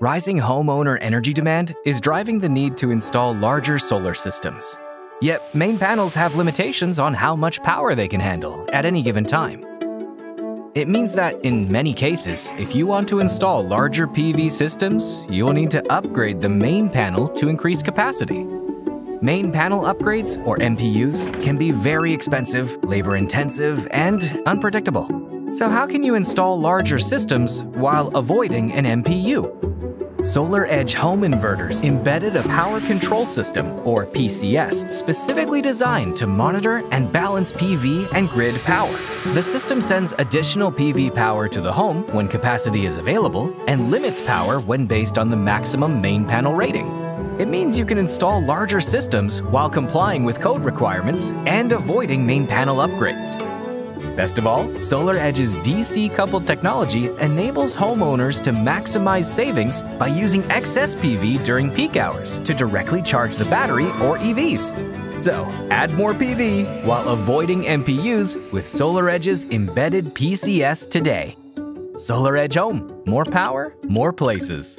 Rising homeowner energy demand is driving the need to install larger solar systems. Yet, main panels have limitations on how much power they can handle at any given time. It means that in many cases, if you want to install larger PV systems, you'll need to upgrade the main panel to increase capacity. Main panel upgrades, or MPUs, can be very expensive, labor intensive, and unpredictable. So, how can you install larger systems while avoiding an MPU? SolarEdge home inverters embedded a power control system, or PCS, specifically designed to monitor and balance PV and grid power. The system sends additional PV power to the home when capacity is available and limits power when based on the maximum main panel rating. It means you can install larger systems while complying with code requirements and avoiding main panel upgrades. Best of all, SolarEdge's DC coupled technology enables homeowners to maximize savings by using excess PV during peak hours to directly charge the battery or EVs. So, add more PV while avoiding MPUs with SolarEdge's embedded PCS today. SolarEdge Home. More power, more places.